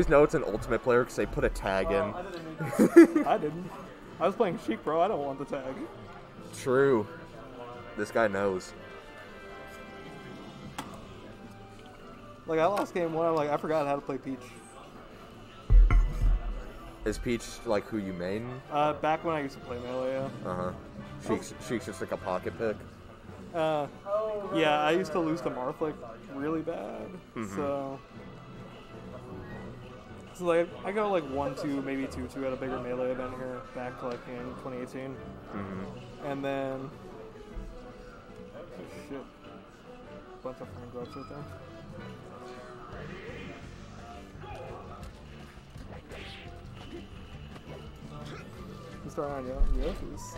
always know it's an ultimate player because they put a tag I in. didn't. I didn't. I was playing Sheik, bro. I don't want the tag. True. This guy knows. Like I lost game one. I'm like I forgot how to play Peach. Is Peach like who you main? Uh, back when I used to play Melee. Yeah. Uh huh. Sheik's, Sheik's just like a pocket pick. Uh, yeah, I used to lose to Marth like really bad. Mhm. So, so like I got like one two maybe two two at a bigger melee event here back like in 2018, hmm and then oh, shit, bunch of frame drops right there. Start on Yo- Yoshi's.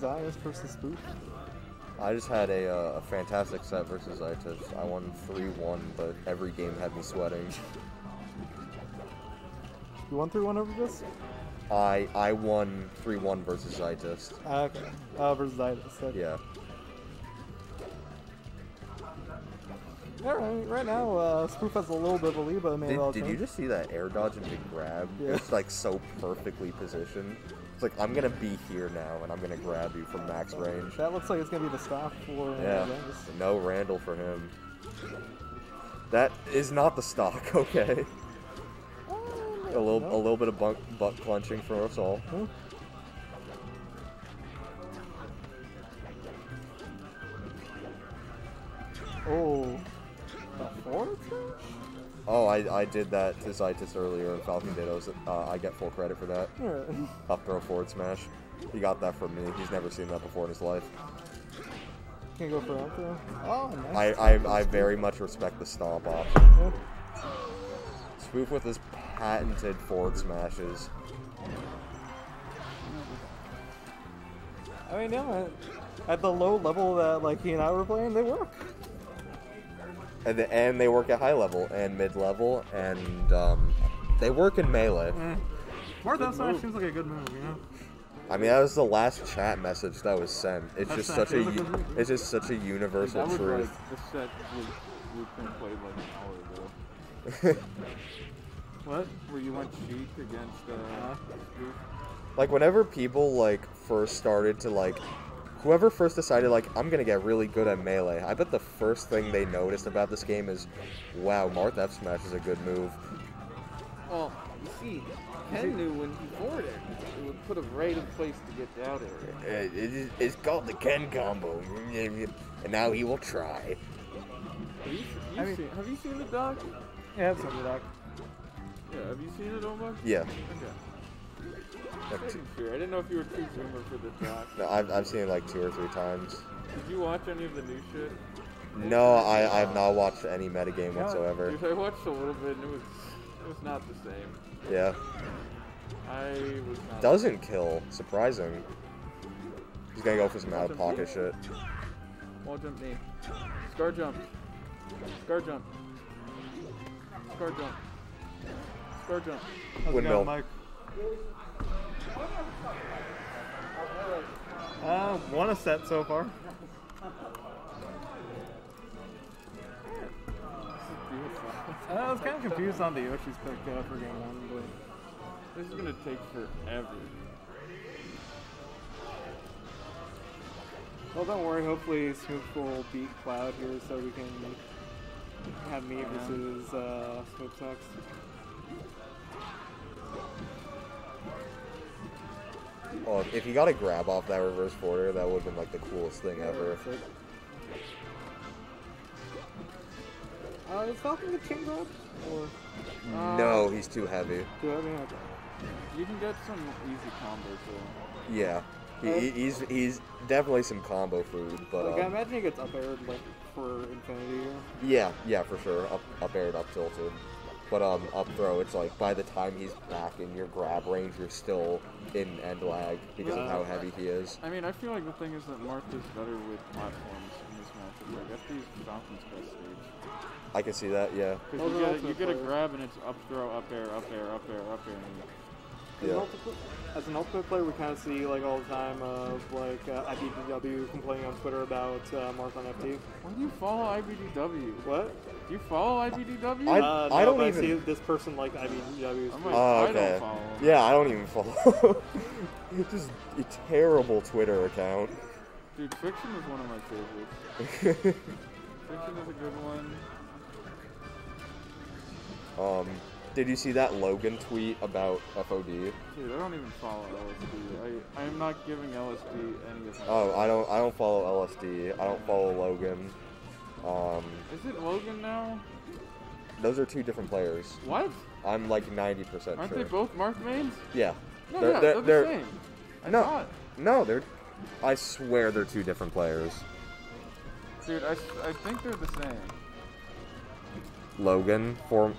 Zias versus Spoof. I just had a, uh, a fantastic set versus Itis. I won 3-1, but every game had me sweating. You won 3-1 over this? I I won 3-1 versus Itis. Uh, okay. Uh, versus Zidus. Okay. Yeah. All right. Right now, uh, Spoof has a little bit of a lead, but maybe Did, did you just see that air dodge into grab? Yeah. It's like so perfectly positioned. It's like I'm gonna be here now and I'm gonna grab you from max range. That looks like it's gonna be the stop for uh, Yeah. Zeitist. No Randall for him. That is not the stock, okay. A little a little bit of butt, butt clenching for us all. Huh? Oh, the forward smash? Oh, I, I did that to Zeitist earlier in Falcon Dittos. Uh, I get full credit for that. Alright. Up throw forward smash. He got that from me. He's never seen that before in his life. Can't go for out throw. Oh, I, nice. I, I very much respect the stomp option. Yeah. Spoof with his patented forward smashes. I mean, yeah, at, at the low level that like he and I were playing, they work. And, the, and they work at high level and mid level, and um, they work in melee. More that smash seems like a good move, you know. I mean, that was the last chat message that was sent. It's That's just such a, it's just such a universal That truth. like the set was Blueprint played like an hour ago. What? Where you went Sheik against uh, like whenever people like first started to like whoever first decided like i'm gonna get really good at melee i bet the first thing they noticed about this game is wow marth f smash is a good move Oh, you see, Ken knew when he forwarded, it it would put him right in place to get down there. Uh, it is, it's called the ken combo and now he will try Have you, you I mean- seen, have you seen the doc? Yeah, it's something like. Yeah, have you seen it, Omar? yeah Okay. Like, Making sure. I didn't know if you were too zoomer for the doc. no, I've, I've seen it like two or three times Did you watch any of the new shit? no i i've not watched any metagame Yeah. whatsoever Dude, I watched a little bit and it was it was not the same. yeah I was not. doesn't kill surprising he's gonna go for some out of pocket shit Wall jump knee. Scar jump. Scar jump. Scar jump. Scar jump. How's it Windmill. going, Mike? Uh, one a set so far. Uh, I was kind of confused on the Yoshi's pick uh, for game one, but This is gonna take forever. well, don't worry. Hopefully, Smooth will beat Cloud here, so we can have me versus uh, Smooth next. Oh, if he got a grab off that reverse border, that would have been like the coolest thing ever. It. Uh, is Falcon the king grab? Or Uh, No, he's too heavy. I mean okay. You can get some easy combos though. Yeah, he, he- he's he's definitely some combo food, but like I um, imagine he gets up aired like for infinity yeah, yeah, for sure, up up aired, up tilted. But um, up throw, it's like by the time he's back in your grab range, you're still in end lag because of how heavy he is. I mean, I feel like the thing is that Martha's better with platforms in this matchup. Like FD is Falcon's best stage. I can see that, yeah. Because you get, you get a grab and it's up throw, up air, up air, up air, up air. And you, Yeah. Multiple, as an ultimate player, we kind of see like all the time of like uh, IBDW complaining on Twitter about uh, Marth on FD. Why do you follow IBDW? What? Do you follow IBDW? I- uh, no, I don't but even- I see this person like IBDW. I'm like, Oh, I okay. don't follow. Yeah, I don't even follow. it's just a terrible Twitter account. Dude, Fiction is one of my favorites. Fiction is a good one. um, did you see that Logan tweet about FOD? Dude, I don't even follow LSD. I, I'm not giving LSD any my Oh, I don't. I don't follow LSD. I don't follow Logan. Um, Is it Logan now? those are two different players. What? I'm like 90% sure. Aren't sure. they both Marth mains? Yeah. No, They're- yeah, they're- they're, they're- the same. I No. thought. No, they're. I swear they're two different players. Dude, I, I think they're the same. Logan for.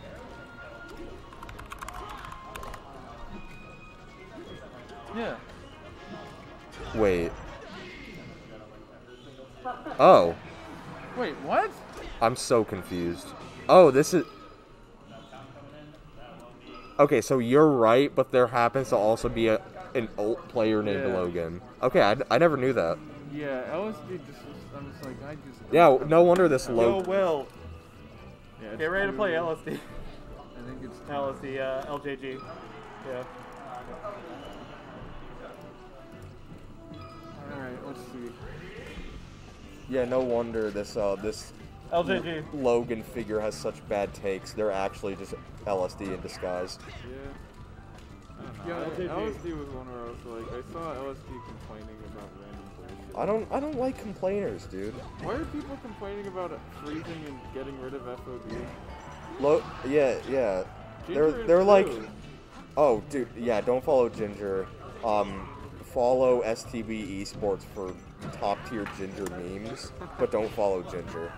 Yeah. Wait. Oh, Wait, what? I'm so confused. Oh, this is. Okay, so you're right, but there happens to also be a an alt player named Yeah. Logan. Okay, I, I never knew that. Yeah, LSD just was, I was like, I just. Yeah, no wonder this Yo, Logan. Will, Yeah, get ready to play LSD. I think it's. LSD, uh, LJG. Yeah. Alright, let's see. Yeah, no wonder this uh this LJG. Logan figure has such bad takes. They're actually just LSD in disguise. Yeah. Yeah, LSD. LSD was one where I was like, I saw LSD complaining about random bullshit. I don't I don't like complainers, dude. Why are people complaining about freezing and getting rid of FOD? Lo- yeah, yeah. Ginger They're they're like too. Oh, dude, yeah, don't follow Ginger. Um, follow STB Esports for top tier Ginger memes, but don't follow Ginger.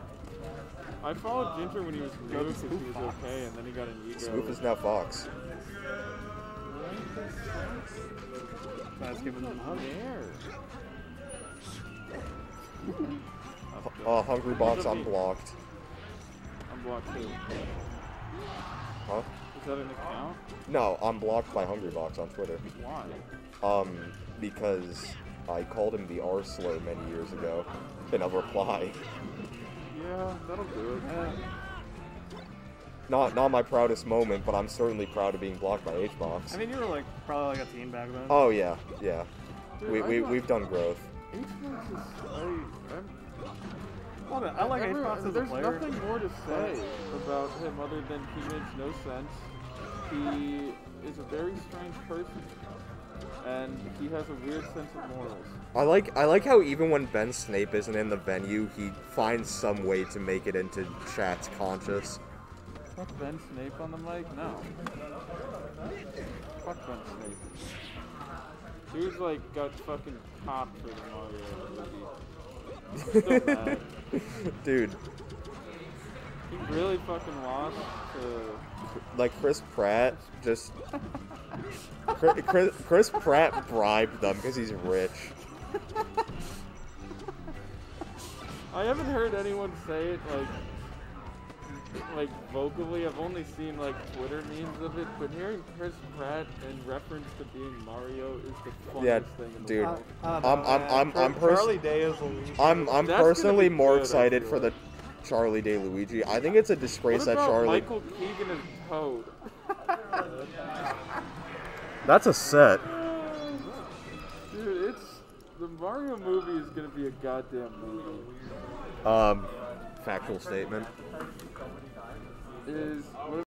I followed Ginger when he was new because he was okay, and then he got an ego. Smooth is now Fox. Let's give him a hug. There. Uh, Hungrybox unblocked. I'm blocked too. Huh? Is that an account? No, I'm blocked by Hungrybox on Twitter. Why? Um, because I called him the R slur many years ago in a reply. Yeah, that'll do it. Uh, Not not my proudest moment, but I'm certainly proud of being blocked by HBox. I mean, you were like probably like a teen back then. oh yeah, yeah. Dude, we, we, we've done growth. HBox is. I, I'm, I like every- HBox as a player. There's nothing more to say about him other than he makes no sense. He is a very strange person, and he has a weird sense of morals. I like I like how even when Ben Snape isn't in the venue, he finds some way to make it into chat's conscious. Fuck Ben Snape on the mic? No. Fuck Ben Snape. Dude's like got fucking copped for the Mario movie. Dude, He really fucking lost to. like Chris Pratt just Chris, Chris, Chris Pratt bribed them because he's rich. I haven't heard anyone say it like like vocally. I've only seen like Twitter memes of it, but hearing Chris Pratt in reference to being Mario is the funniest Yeah, thing in the dude. Uh, world. I don't I'm- I'm- I'm- I'm Char- pers- Charlie Day is Luigi. I'm I'm personally more excited for the like. Charlie Day Luigi. I think it's a disgrace What that Charlie. Michael Keegan as Toad? That's a set. Dude, it's the Mario movie is gonna be a goddamn movie. Um, factual statement. Is what